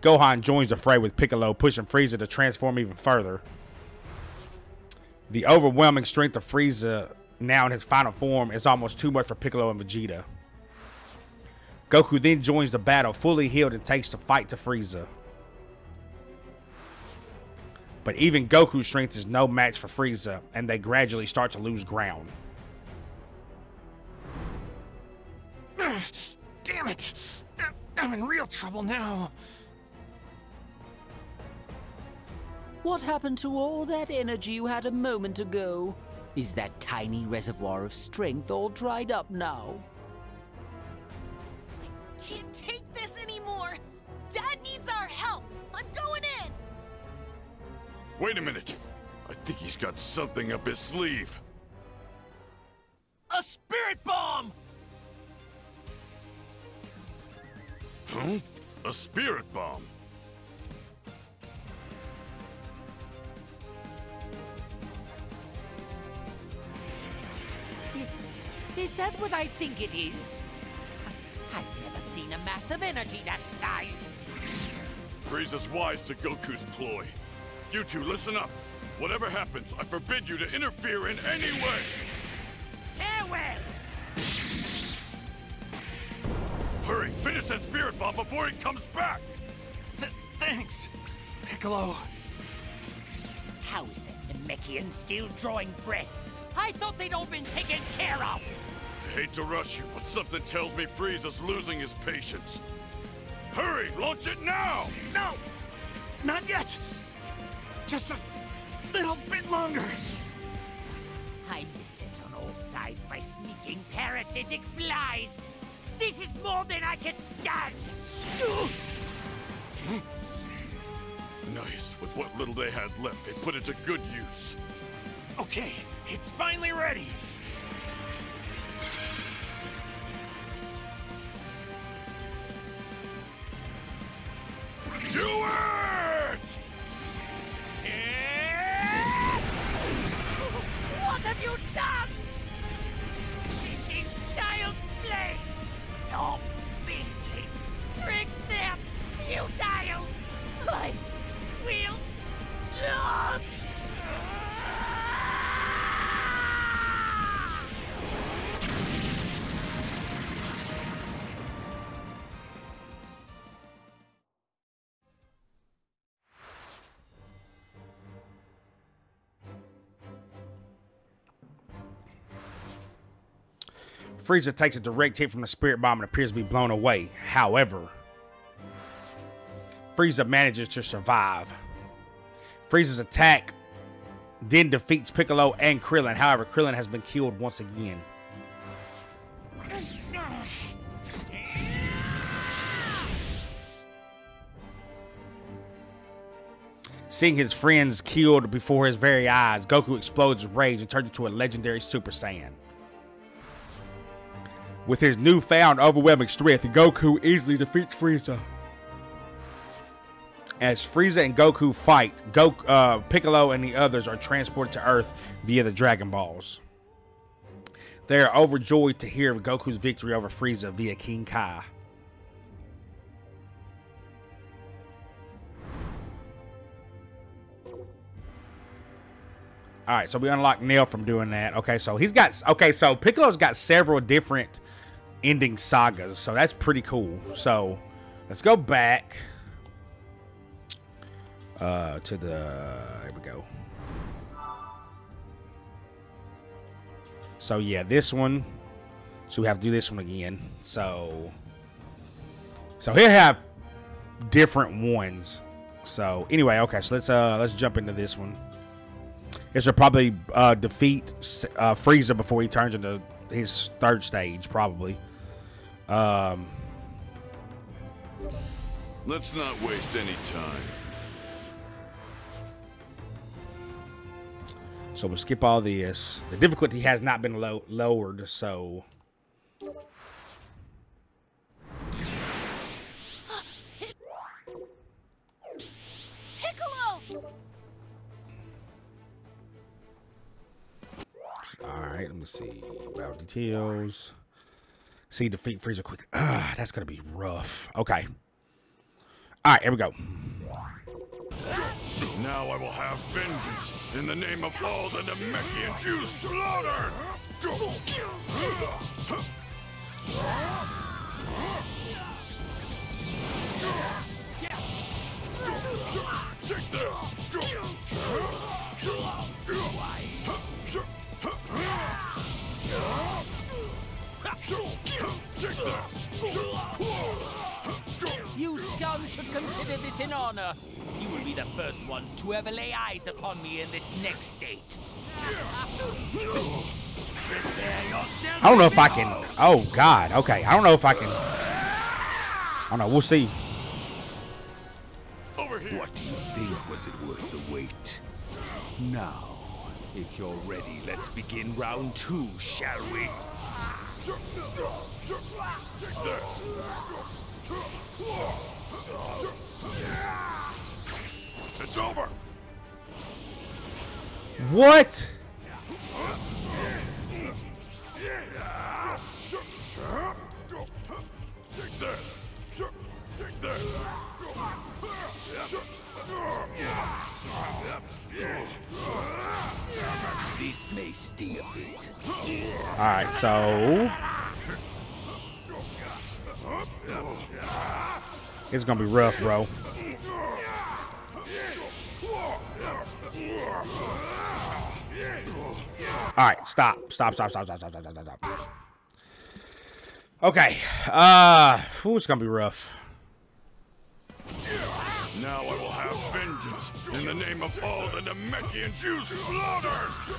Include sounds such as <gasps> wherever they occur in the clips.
Gohan joins the fray with Piccolo, pushing Frieza to transform even further. The overwhelming strength of Frieza, now in his final form, is almost too much for Piccolo and Vegeta. Goku then joins the battle, fully healed, and takes the fight to Frieza. But even Goku's strength is no match for Frieza, and they gradually start to lose ground. <sighs> Damn it! I'm in real trouble now. What happened to all that energy you had a moment ago? Is that tiny reservoir of strength all dried up now? I can't take Wait a minute. I think he's got something up his sleeve. A spirit bomb! Huh? A spirit bomb? Is that what I think it is? I've never seen a mass of energy that size. Frieza's wise to Goku's ploy. You two, listen up. Whatever happens, I forbid you to interfere in any way. Farewell! Hurry, finish that spirit bomb before he comes back! Th thanks, Piccolo. How is that Namekian still drawing breath? I thought they'd all been taken care of! I hate to rush you, but something tells me Frieza's losing his patience. Hurry, launch it now! No! Not yet! Just a little bit longer. I'm beset on all sides by sneaking parasitic flies. This is more than I can stand! <gasps> Nice. With what little they had left, they put it to good use. Okay, it's finally ready. Do it! Frieza takes a direct hit from the spirit bomb and appears to be blown away. However, Frieza manages to survive. Frieza's attack then defeats Piccolo and Krillin. However, Krillin has been killed once again. Seeing his friends killed before his very eyes, Goku explodes rage and turns into a legendary Super Saiyan. With his newfound overwhelming strength, Goku easily defeats Frieza. As Frieza and Goku fight, Goku, uh, Piccolo and the others are transported to Earth via the Dragon Balls. They are overjoyed to hear of Goku's victory over Frieza via King Kai. All right, so we unlock Nail from doing that. Okay, so he's got okay, so Piccolo's got several different ending sagas, so that's pretty cool. So let's go back uh, to the. Here we go. So yeah, this one. So we have to do this one again. So. So he'll have different ones. So anyway, okay. So let's uh let's jump into this one. This will probably uh, defeat uh, Frieza before he turns into his third stage, probably. Um, Let's not waste any time. so we'll skip all this. The difficulty has not been low lowered, so. Right, let me see. Battle details. See, defeat Frieza quick. Ah, that's gonna be rough. Okay. All right, here we go. Now I will have vengeance in the name of all the Namekians you slaughtered! Take You scum should consider this an honor. You will be the first ones to ever lay eyes upon me in this next state. I don't know if I can. Oh God. Okay. I don't know if I can. I don't know. We'll see. Over here! What do you think was it worth the wait? Now, if you're ready, let's begin round two, shall we? It's over! What? Take this! Take this! This may sting a Alright, so... It's gonna be rough, bro. Alright, stop. Stop, stop, stop, stop, stop, stop, stop, stop. Okay. Uh, whew, it's gonna be rough. Now I will have vengeance in the name of all the Namekians you slaughtered!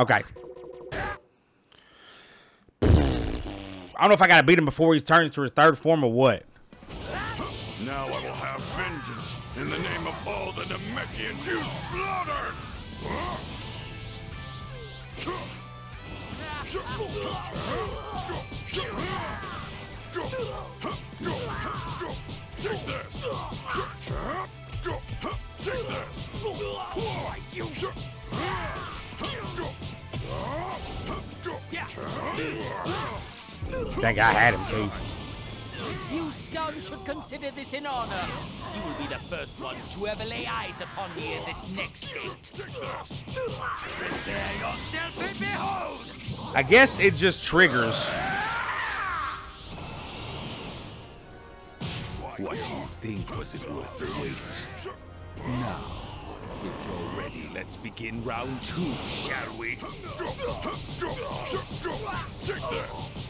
Okay. I don't know if I gotta beat him before he turns into his third form or what. Think I had him too. You scum should consider this an honor. You will be the first ones to ever lay eyes upon me in this next state. Prepare yourself and behold! I guess it just triggers. What do you think was it worth the wait? Now, if you're ready, let's begin round two, shall we? Take this!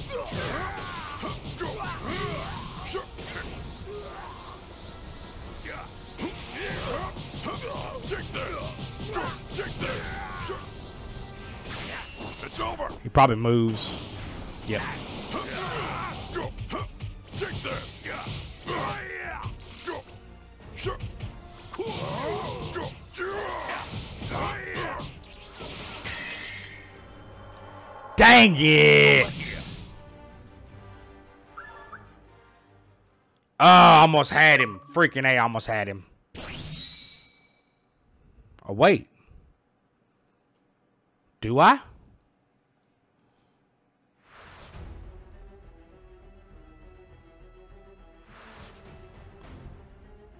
It's over! He probably moves. Yep. Take this! Yeah. Dang it! Almost had him. Freaking A, almost had him. Oh, wait. Do I?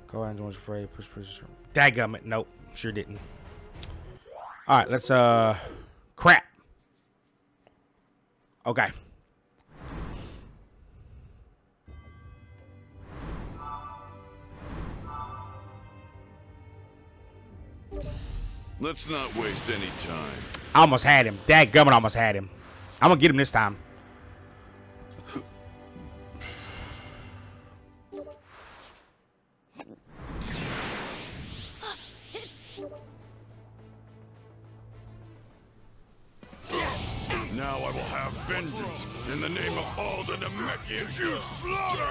Go ahead and join fray. Push, push, push. Dadgummit. Nope. Sure didn't. All right, let's, uh, crap. Okay. Let's not waste any time. I almost had him. Dad gummit almost had him. I'm gonna get him this time. Now I will have vengeance in the name of all the Namekians you slaughtered!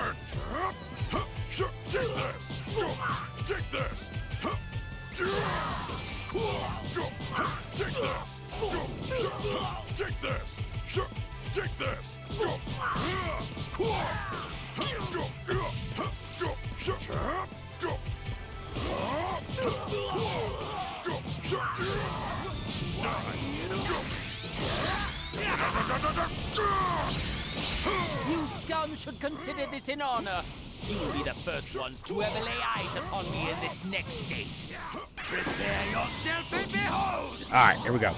First ones to ever lay eyes upon me in this next state. Prepare yourself and behold! All right, here we go.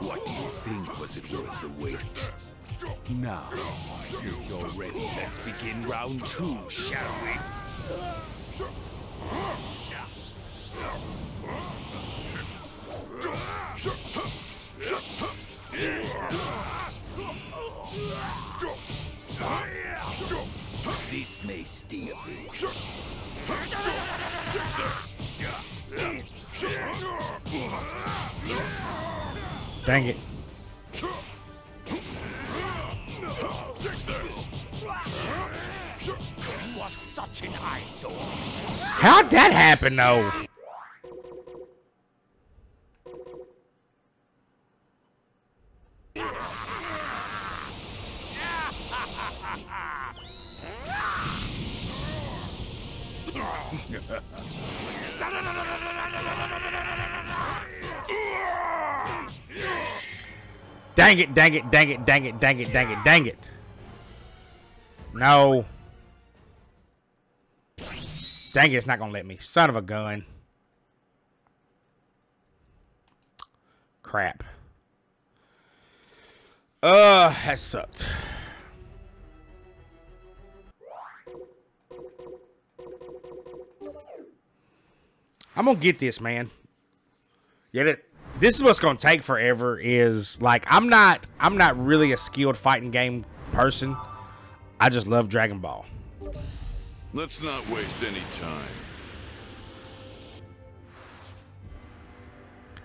What do you think? Was it worth the wait? Now, if you're ready, let's begin round two, shall we? This may a bit. Dang it. You are such an eyesore. How'd that happen though? Dang it, dang it, dang it, dang it, dang it, dang it, dang it. No. Dang it, it's not gonna let me. Son of a gun. Crap. Uh, that sucked. I'm gonna get this, man. Yeah, that, this is what's gonna take forever. Is like I'm not, I'm not really a skilled fighting game person. I just love Dragon Ball. Let's not waste any time.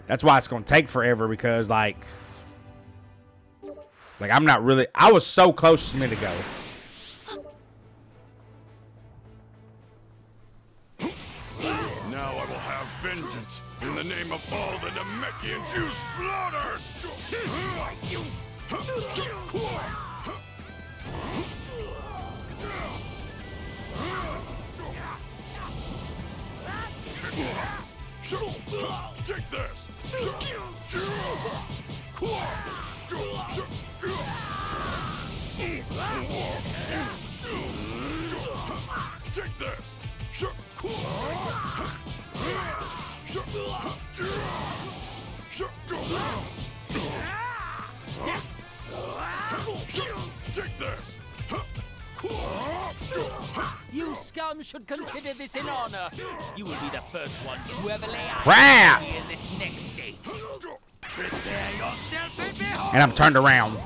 That's why it's gonna take forever because like like I'm not really I was so close just a minute ago. The name of all the Namekians you slaughtered! Take this! Take this! Take this! You scum should consider this an honor. You will be the first ones to ever lay eyes me in this next state. Prepare yourself and behold! And I'm turned around.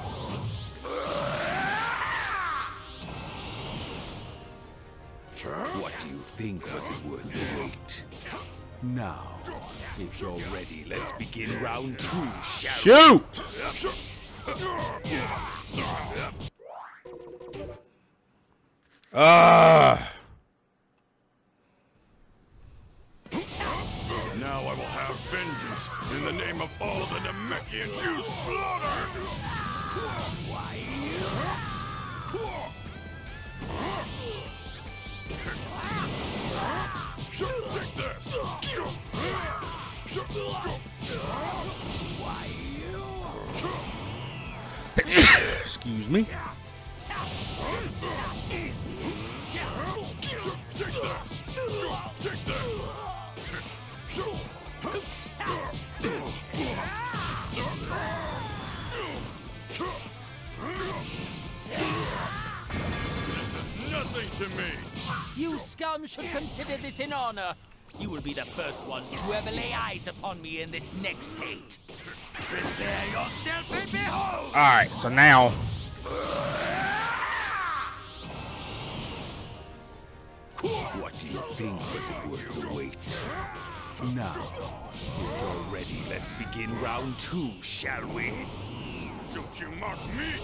What do you think? Was it worth the wait? Now, if you're ready, let's begin round two, Shoot! Uh Now I will have vengeance in the name of all the Namekians you slaughtered! Take this! Excuse me. Take this! Take this! This is nothing to me! You scum should consider this an honor. You will be the first ones to ever lay eyes upon me in this next state. Prepare yourself and behold! Alright, so now. What do you think was it worth the wait? Now, if you're ready, let's begin round two, shall we? Don't you mock me!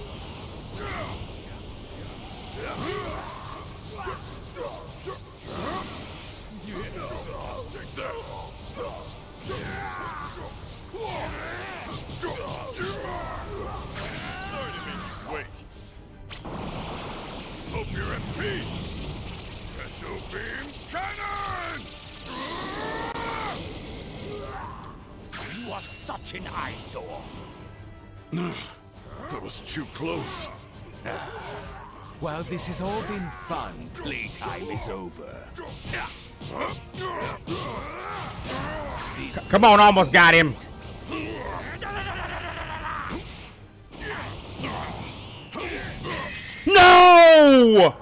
Such an eyesore. That was too close. While this has all been fun, playtime is over. Come on, almost got him. No!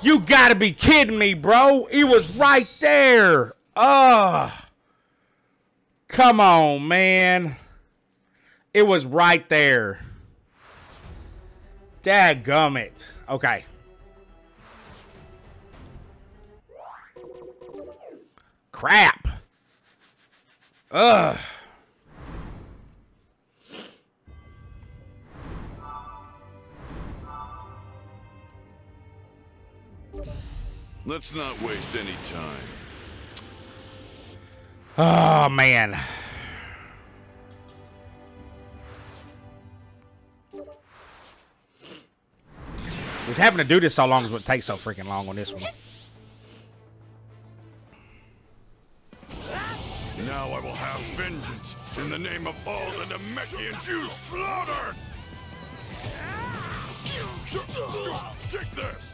You gotta be kidding me, bro. He was right there. Ugh. Come on, man. It was right there. Dadgummit. Okay. Crap. Ugh. Let's not waste any time. Oh, man. With having to do this so long is what takes so freaking long on this one. Now I will have vengeance in the name of all the Namekians you slaughtered! Take this!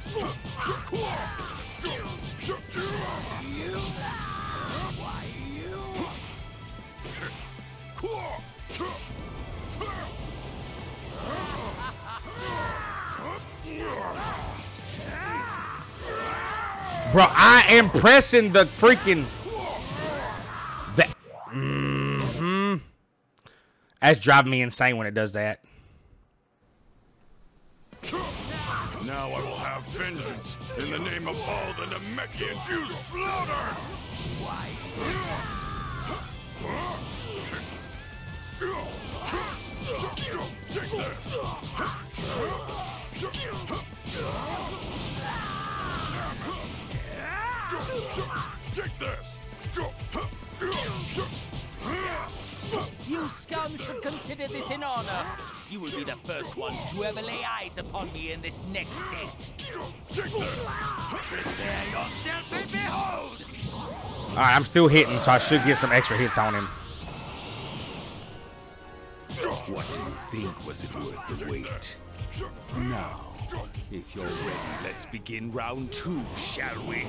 Bro, I am pressing the freaking. That. hmm That's driving me insane when it does that. Now I will have vengeance in the name of all the Namekians you slaughtered! Take this! Take this! You scum should consider this an honor. You will be the first ones to ever lay eyes upon me in this next state. Take this! Prepare yourself and behold! Alright, I'm still hitting, so I should get some extra hits on him. What do you think was it worth the wait? Now, if you're ready, let's begin round two, shall we?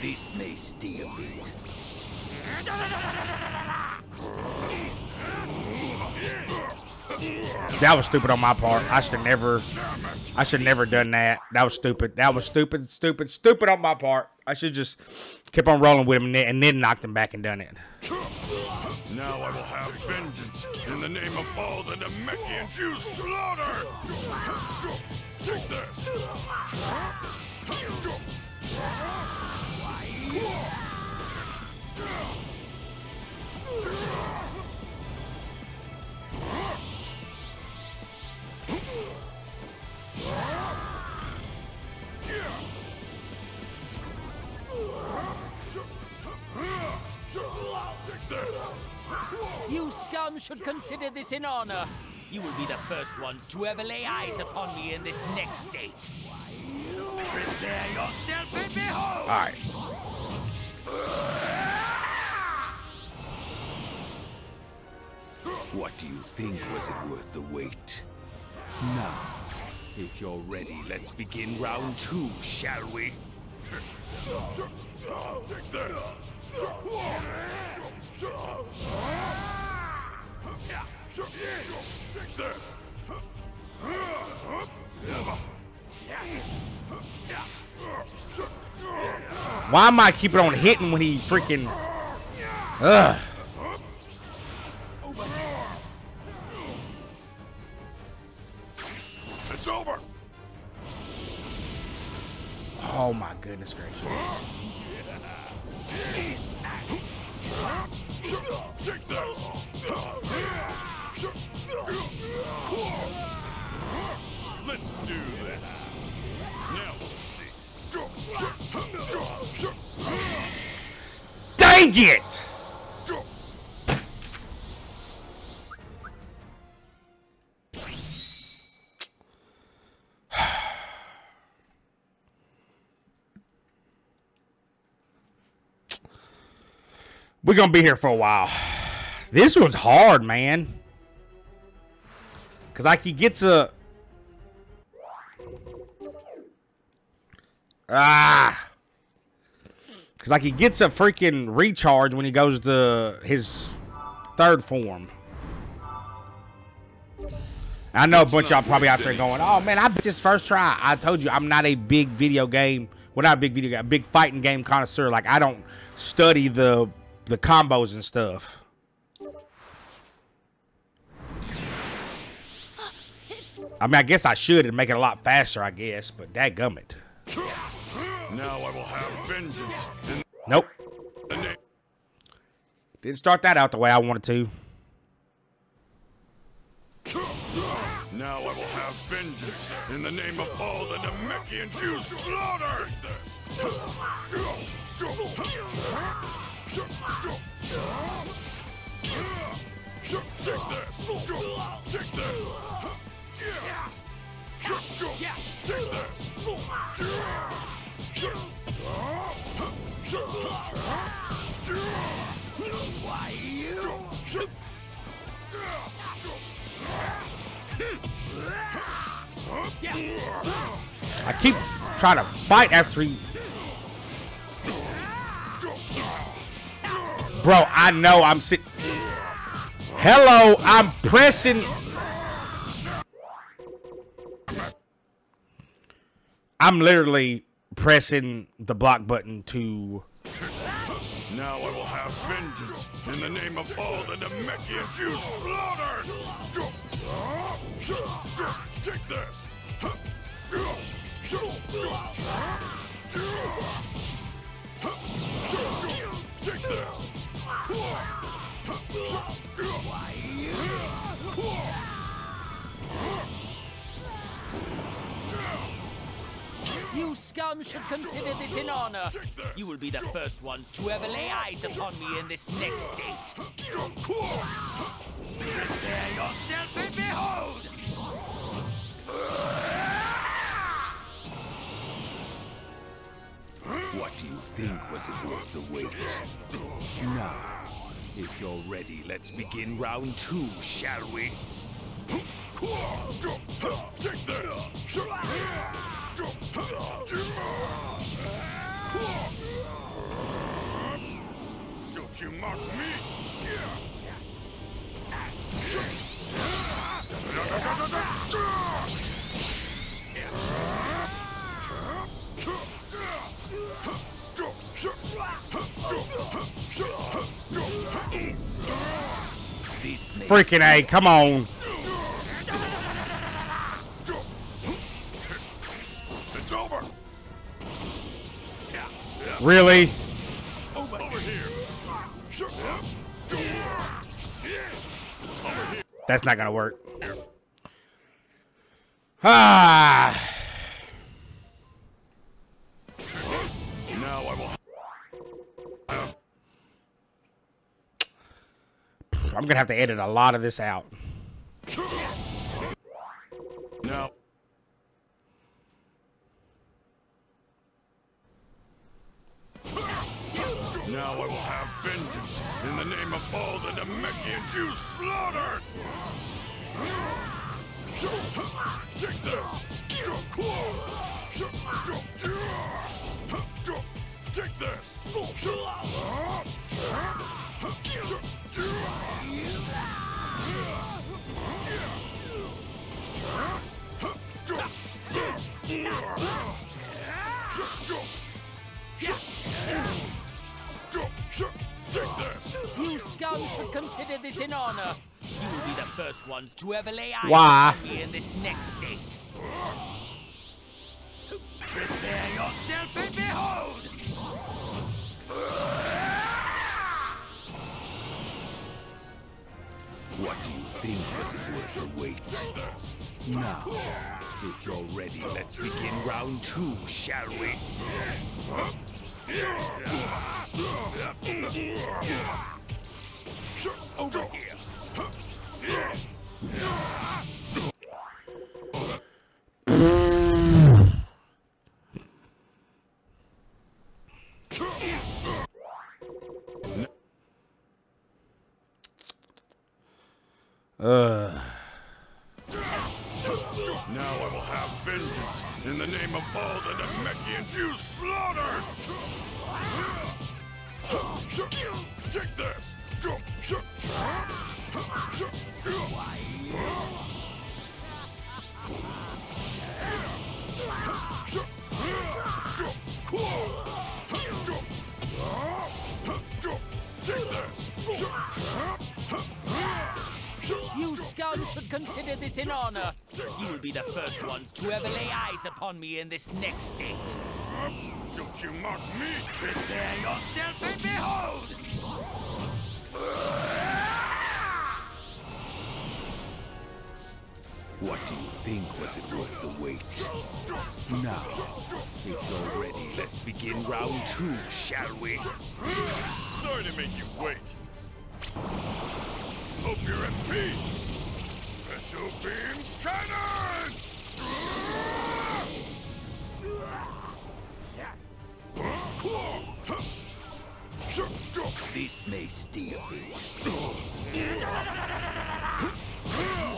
This may sting a bit. That was stupid on my part. I should never. I should never done that. That was stupid. That was stupid, stupid, stupid on my part. I should just kept on rolling with him and then, and then knocked him back and done it. Now I will have vengeance in the name of all the Namekians you slaughtered! Take this! You scum should consider this an honor. You will be the first ones to ever lay eyes upon me in this next state. Prepare yourself and behold! Alright. What do you think was it worth the wait? Now, if you're ready, let's begin round two, shall we? Take this! Why am I keeping on hitting when he freaking... Ugh. It's over. Oh my goodness gracious. Take this. Dang it! <sighs> We're gonna be here for a while. <sighs> This one's hard, man. Cause like he gets a ah. Cause like he gets a freaking recharge when he goes to his third form. I know a bunch of y'all probably out there going, "Oh man, I beat this first try." I told you I'm not a big video game, well not a big video game, a big fighting game connoisseur. Like I don't study the the combos and stuff. <gasps> I mean, I guess I should and make it a lot faster, I guess, but that dadgummit. Now I will have vengeance Nope. Didn't start that out the way I wanted to. Now I will have vengeance in the name of all the Namekians you slaughtered! Take this! Take this! Take this! You? I keep trying to fight after he. Bro, I know I'm sit. Hello, I'm pressing. I'm literally pressing the block button to. Now I will have vengeance in the name of all the Namekians you slaughtered! Take this! Take this! You scum should consider this an honor. You will be the first ones to ever lay eyes upon me in this next state. Prepare yourself and behold! What do you think was it worth the wait? Now, if you're ready, let's begin round two, shall we? Take this! Don't you mock me! Freaking A, come on. Really? That's not gonna work. Ah. Now I will I'm gonna have to edit a lot of this out. Now. Now I will have vengeance in the name of all the Namekians you slaughtered! Take this! Take this! this! You scum should consider this an honor. You will be the first ones to ever lay eyes Why? on me in this next state. Prepare yourself and behold! What do you think was it worth the wait? Now, if you're ready, let's begin round two, shall we? Ugh. The name of all the Namekians you slaughtered! Take this! You scum should consider this an honor. You will be the first ones to ever lay eyes upon me in this next state. Don't you mock me! Prepare yourself and behold! What do you think was it worth the wait? Now, if you're ready, let's begin round two, shall we? Sorry to make you wait. Hope you're at peace. Special beam cannon! This may sting a bit. You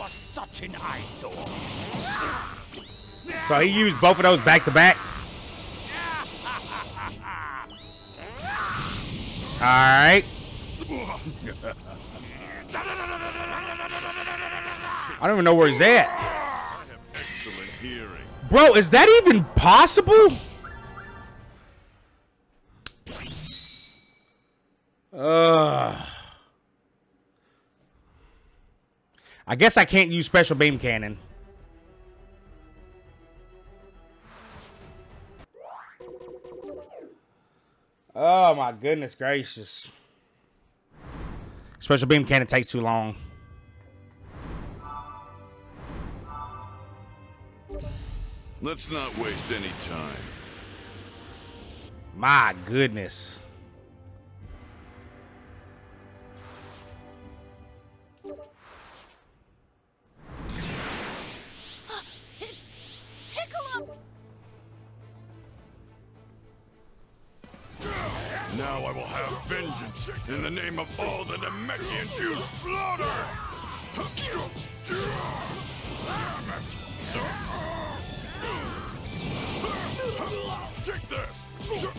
are such an eyesore. So he used both of those back to back. All right. I don't even know where he's at. Bro, is that even possible? Ugh. I guess I can't use special beam cannon. Oh my goodness gracious. Special beam cannon takes too long. Let's not waste any time. My goodness. <gasps> It's Piccolo! Now I will have vengeance in the name of all the Namekians you slaughtered! <laughs> Take this! It's over!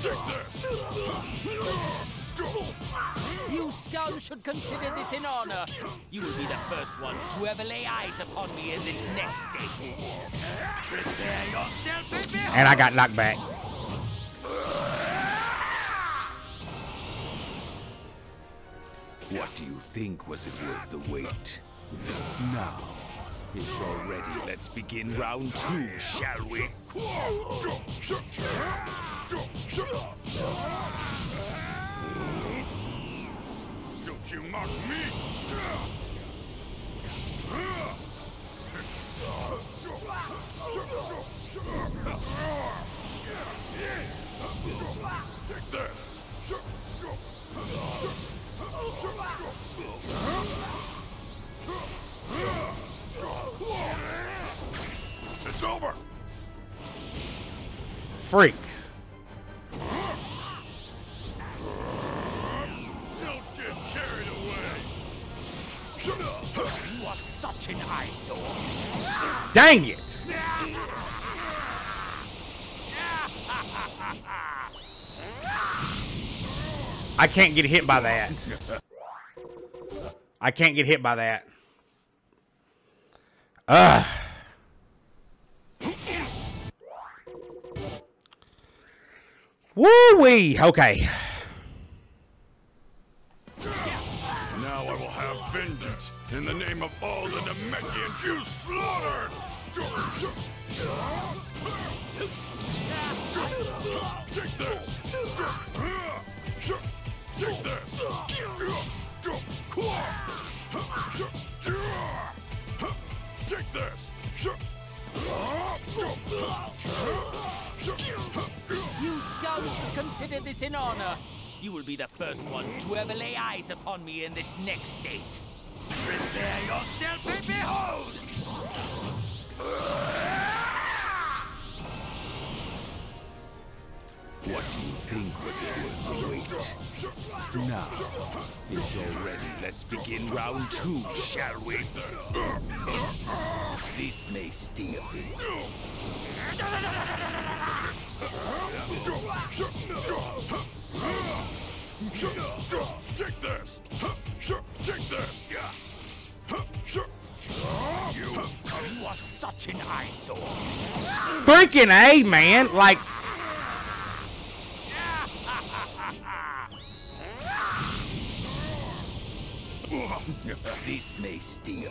Take this! You scum should consider this an honor. You will be the first ones to ever lay eyes upon me in this next state. Prepare yourself and behold! And I got knocked back. What do you think was it worth the wait? Now, if you're ready, let's begin round two, shall we? Don't you mock me! Take this! It's over! Freak. Don't get carried away! You are such an eyesore. Dang it. I can't get hit by that. I can't get hit by that. Ugh. Woo wee. Okay. Now I will have vengeance in the name of all the Namekians you slaughtered! Take this! Take this! Take this! Consider this an honor. You will be the first ones to ever lay eyes upon me in this next state. Prepare yourself and behold! What do you think was it worth the wait? Now, if you're ready, let's begin round two, shall we? This may stay a bit. Take this! Take this! You are such an eyesore. Freaking A, man. Like, This may a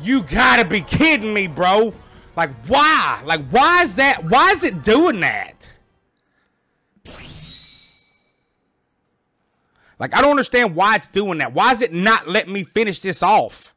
you gotta be kidding me, bro. Like, why? Like, why is that? Why is it doing that? Like, I don't understand why it's doing that. Why is it not letting me finish this off?